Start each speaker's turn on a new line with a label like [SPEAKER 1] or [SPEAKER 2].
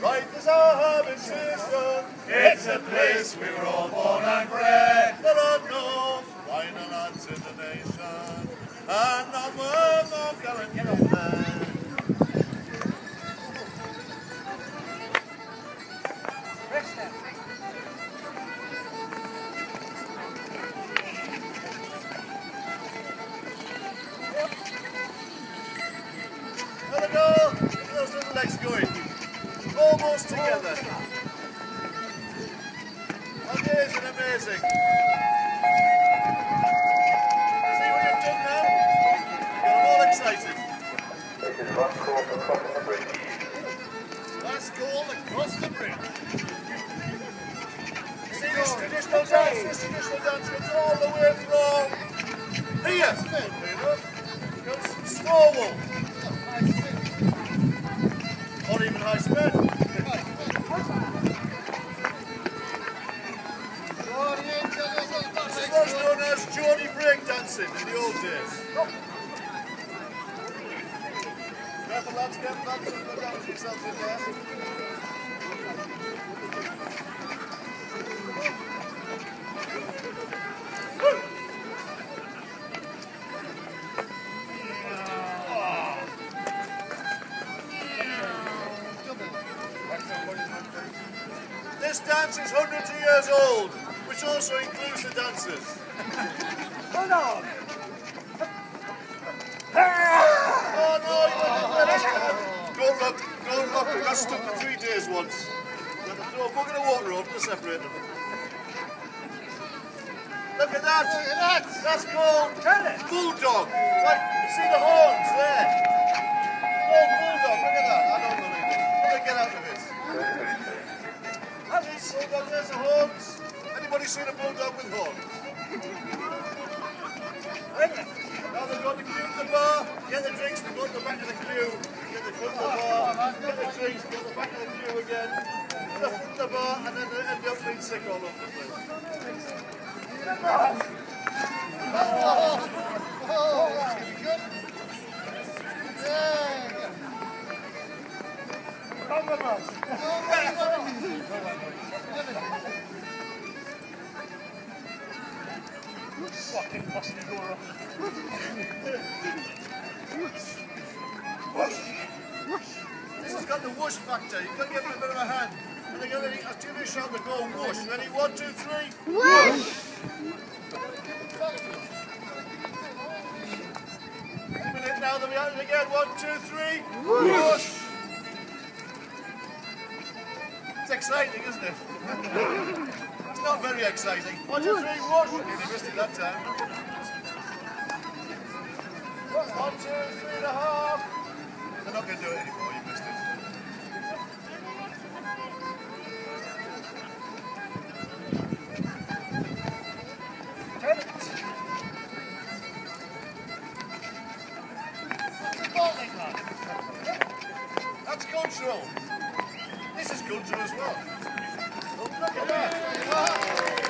[SPEAKER 1] Right as our habits station.
[SPEAKER 2] It's a place we were all born and bred.
[SPEAKER 1] There are no finer lads in the nation. And no more more going to Together. Amazing, amazing. See what you've done now? Them all excited.
[SPEAKER 3] This is last call the bridge.
[SPEAKER 1] Last call across the bridge. See this traditional dance, this traditional dance goes all the way from here. Goes from. Or even High Spen. Lads, careful lads, don't go down to yourself in there. This dance is hundreds of years old, which also includes the dancers.
[SPEAKER 4] Hold on.
[SPEAKER 1] Go look, we got stuck for three days once. We had to throw a bucket of water over to separate them. Look at that! Look at that! That's called bulldog. Right, you see the horns there? Called bulldog, look at that. I don't believe it. Let me get out of it. See, bulldog, there's the horns. Anybody seen a bulldog with horns? Back of the queue again, the the bar, and then they end up being sick all over the place. Oh, oh, that's going to be good. Yeah. Compromise.
[SPEAKER 4] Fucking busty door up.
[SPEAKER 1] This has got the whoosh factor, you've got to give it a bit of a hand. And they're going to, as Jimmy shot the go whoosh, ready, one, two, three. Whoosh! minute now, we have it again, one, two, three. Whoosh! It's exciting, isn't it? it's not very exciting. One, two, three, whoosh! Nearly missed it that time. One, two, three and a half. They're not going to do it anymore, you missed it. cultural. This is cultural as well. Oh, look at that.